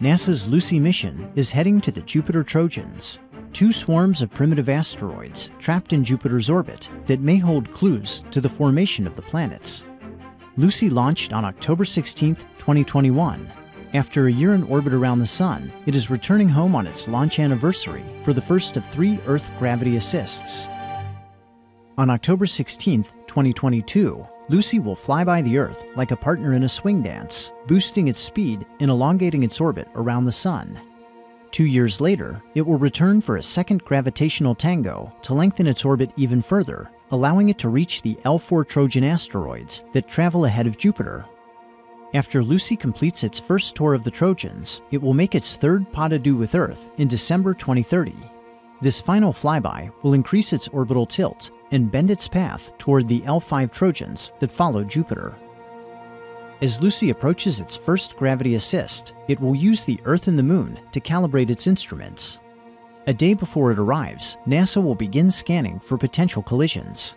NASA's Lucy mission is heading to the Jupiter Trojans, two swarms of primitive asteroids trapped in Jupiter's orbit that may hold clues to the formation of the planets. Lucy launched on October 16, 2021. After a year in orbit around the Sun, it is returning home on its launch anniversary for the first of three Earth gravity assists. On October 16, 2022, Lucy will fly by the Earth like a partner in a swing dance, boosting its speed and elongating its orbit around the Sun. Two years later, it will return for a second gravitational tango to lengthen its orbit even further, allowing it to reach the L4 Trojan asteroids that travel ahead of Jupiter. After Lucy completes its first tour of the Trojans, it will make its third pas de deux with Earth in December 2030. This final flyby will increase its orbital tilt and bend its path toward the L5 Trojans that follow Jupiter. As Lucy approaches its first gravity assist, it will use the Earth and the Moon to calibrate its instruments. A day before it arrives, NASA will begin scanning for potential collisions.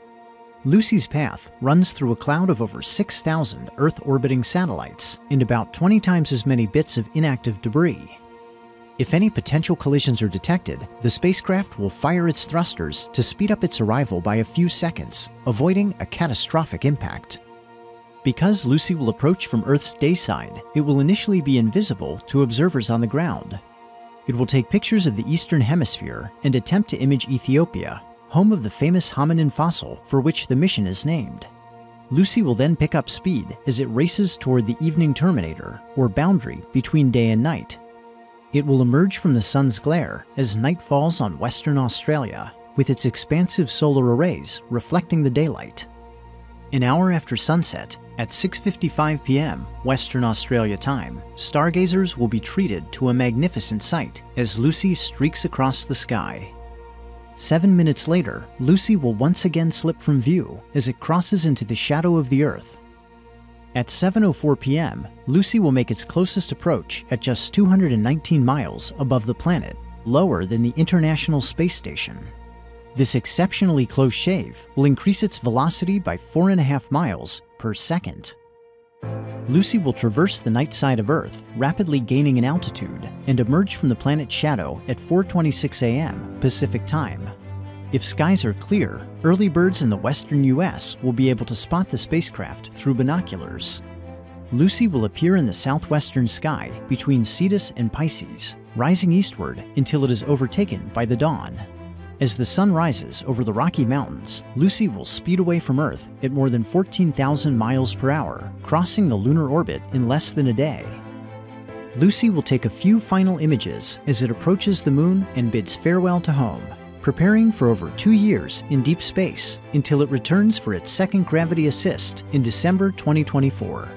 Lucy's path runs through a cloud of over 6,000 Earth orbiting satellites and about 20 times as many bits of inactive debris. If any potential collisions are detected, the spacecraft will fire its thrusters to speed up its arrival by a few seconds, avoiding a catastrophic impact. Because Lucy will approach from Earth's day side, it will initially be invisible to observers on the ground. It will take pictures of the Eastern Hemisphere and attempt to image Ethiopia, home of the famous hominin fossil for which the mission is named. Lucy will then pick up speed as it races toward the evening terminator, or boundary between day and night, it will emerge from the sun's glare as night falls on Western Australia, with its expansive solar arrays reflecting the daylight. An hour after sunset, at 6.55 p.m. Western Australia time, stargazers will be treated to a magnificent sight as Lucy streaks across the sky. Seven minutes later, Lucy will once again slip from view as it crosses into the shadow of the Earth at 7.04 p.m., Lucy will make its closest approach at just 219 miles above the planet, lower than the International Space Station. This exceptionally close shave will increase its velocity by 4.5 miles per second. Lucy will traverse the night side of Earth, rapidly gaining in altitude, and emerge from the planet's shadow at 4.26 a.m. Pacific Time. If skies are clear, early birds in the western US will be able to spot the spacecraft through binoculars. Lucy will appear in the southwestern sky between Cetus and Pisces, rising eastward until it is overtaken by the dawn. As the sun rises over the Rocky Mountains, Lucy will speed away from Earth at more than 14,000 miles per hour, crossing the lunar orbit in less than a day. Lucy will take a few final images as it approaches the moon and bids farewell to home preparing for over two years in deep space until it returns for its second gravity assist in December 2024.